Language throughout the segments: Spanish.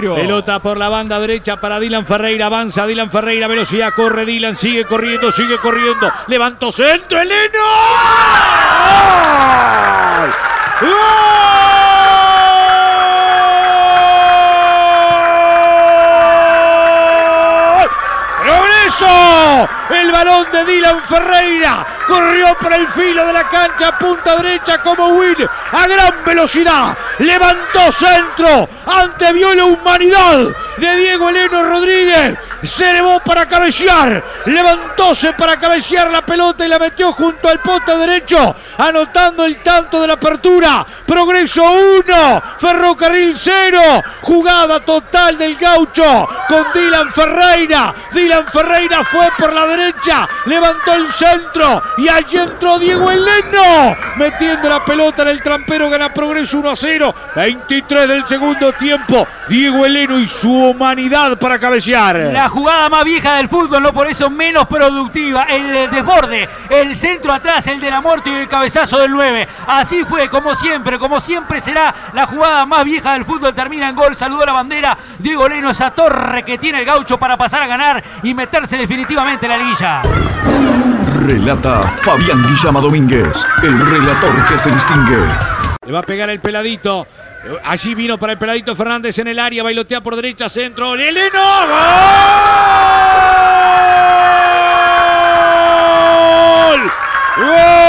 0. Pelota por la banda derecha para Dylan Ferreira. Avanza Dylan Ferreira. Velocidad. Corre Dylan. Sigue corriendo. Sigue corriendo. Levantó centro. Eleno. ¡Gol! ¡Progreso! El balón de Dylan Ferreira corrió por el filo de la cancha, punta derecha como Win, a gran velocidad. Levantó centro, antevió la humanidad de Diego Eleno Rodríguez. Se elevó para cabecear, levantóse para cabecear la pelota y la metió junto al poste derecho, anotando el tanto de la apertura. Progreso 1, Ferrocarril 0, jugada total del gaucho con Dylan Ferreira. Dylan Ferreira fue por la derecha, levantó el centro y allí entró Diego Eleno, metiendo la pelota en el trampero, gana Progreso 1 a 0, 23 del segundo tiempo. Diego Eleno y su humanidad para cabecear. Jugada más vieja del fútbol, no por eso menos productiva. El desborde, el centro atrás, el de la muerte y el cabezazo del 9. Así fue, como siempre, como siempre será la jugada más vieja del fútbol. Termina en gol, saludó la bandera. Diego Leno, esa torre que tiene el gaucho para pasar a ganar y meterse definitivamente en la liguilla. Relata Fabián Guillama Domínguez, el relator que se distingue. Le va a pegar el peladito. Allí vino para el peladito Fernández en el área, bailotea por derecha, centro. ¡Eleno! ¡Gol! ¡Gol!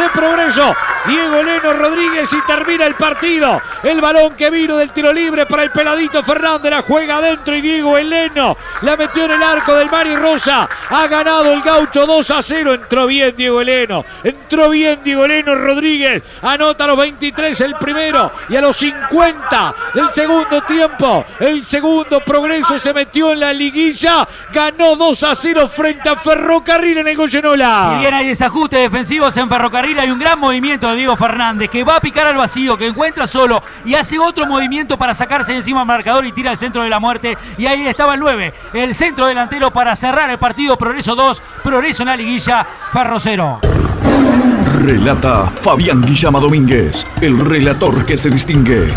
De progreso. Diego Eleno Rodríguez y termina el partido. El balón que vino del tiro libre para el peladito Fernández la juega adentro y Diego Eleno la metió en el arco del Mario Rosa. Ha ganado el gaucho 2 a 0. Entró bien Diego Eleno. Entró bien Diego Eleno Rodríguez. Anota a los 23 el primero y a los 50 del segundo tiempo. El segundo progreso se metió en la liguilla. Ganó 2 a 0 frente a Ferrocarril en el Goyenola. Si bien hay desajustes defensivos en Ferrocarril, hay un gran movimiento de Diego Fernández que va a picar al vacío, que encuentra solo y hace otro movimiento para sacarse encima al marcador y tira al centro de la muerte. Y ahí estaba el 9, el centro delantero para cerrar el partido. Progreso 2, Progreso en la liguilla, Ferro 0. Relata Fabián Guillama Domínguez, el relator que se distingue.